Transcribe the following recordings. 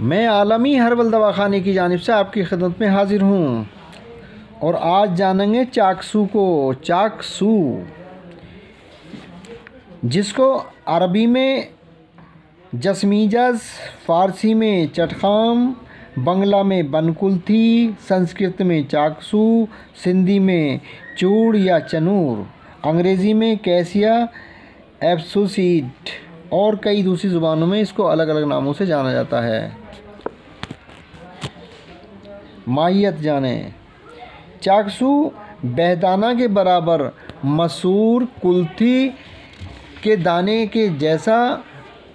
मैं आलमी हर्बल दवाखाने की जानिब से आपकी खिदमत में हाज़िर हूँ। और आज जानेंगे चाकसू को, चाकसू। जिसको अरबी में जसमीजस, फ़ारसी में चटखाम, बंगला में बनकुलथी संस्कृत में चाकसू, सिंधी में चूड़ या चनूर, अंग्रेज़ी में कैसिया, एप्सोसीड। और कई दूसरी ज़ुबानों में इसको अलग अलग नामों से जाना जाता है। माहियत जाने। चाकसू बेहदाना के बराबर मसूर कुल्थी के दाने के जैसा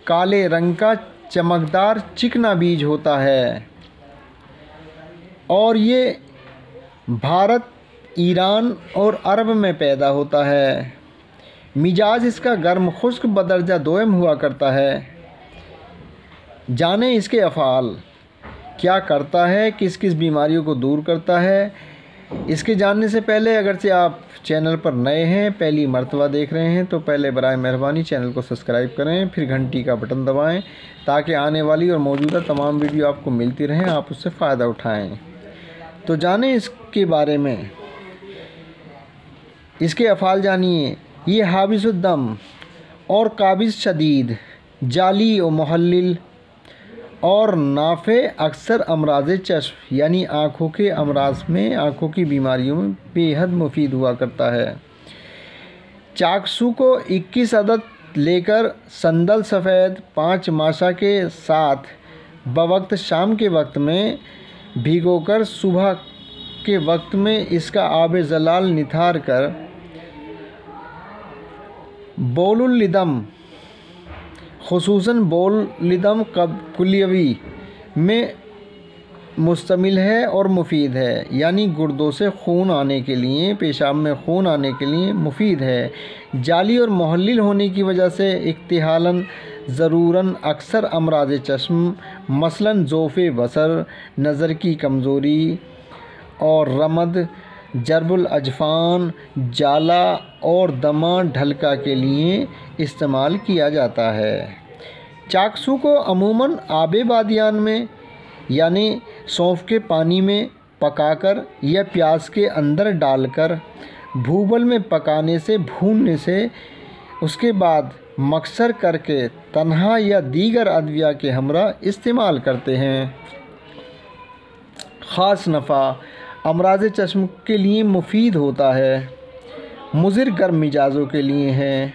काले रंग का चमकदार चिकना बीज होता है। और ये भारत, ईरान और अरब में पैदा होता है। मिजाज इसका गर्म खुश्क बदरजा दोयम हुआ करता है। जाने इसके अफ़ाल, क्या करता है किस किस बीमारियों को दूर करता है। इसके जानने से पहले अगरचे आप चैनल पर नए हैं, पहली मरतबा देख रहे हैं तो पहले बर मेहरबानी चैनल को सब्सक्राइब करें, फिर घंटी का बटन दबाएँ, ताकि आने वाली और मौजूदा तमाम वीडियो आपको मिलती रहें, आप उससे फ़ायदा उठाएँ। तो जानें इसके बारे में। इसके अफ़ाल जानिए ये हाबिसुद्दम और काबिज शदीद, जाली व महलिल और नाफे अक्सर अमराज चश्म, यानी आँखों के अमराज में, आँखों की बीमारियों में बेहद मुफीद हुआ करता है। चाकसू को 21 अदद लेकर संदल सफ़ेद पाँच माशा के साथ बवक्त शाम के वक्त में भिगोकर सुबह के वक्त में इसका आब जलाल निथार कर बोलिदम खसूस बोलिदम कुलवी में मुश्तमिल है और मुफीद है, यानी गुर्दों से खून आने के लिए, पेशाब में खून आने के लिए मुफीद है। जाली और महलिल होने की वजह से इख्तिहालन ज़रूरन अक्सर अमराज चश्म, मसलन जोफ़ बसर, नज़र की कमज़ोरी और रमद जरबुल अजफ़ान, जाला और दमा ढलका के लिए इस्तेमाल किया जाता है। चाकसू को अमूमन आबे बादियान में, यानी सौंफ के पानी में पकाकर या प्याज के अंदर डालकर भूबल में पकाने से, भूनने से, उसके बाद मक्सर करके तन्हा या दीगर अदविया के हमरा इस्तेमाल करते हैं। ख़ास नफ़ा अमराज चश्म के लिए मुफीद होता है। मुजिर गर्म मिजाजों के लिए है।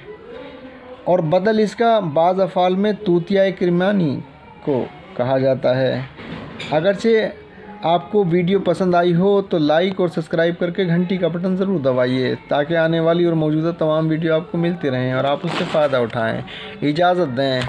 और बदल इसका बाज़ अफ़ाल में तूतिया क्रिमानी को कहा जाता है। अगरचे आपको वीडियो पसंद आई हो तो लाइक और सब्सक्राइब करके घंटी का बटन ज़रूर दबाइए, ताकि आने वाली और मौजूदा तमाम वीडियो आपको मिलती रहें और आप उससे फ़ायदा उठाएँ। इजाज़त दें।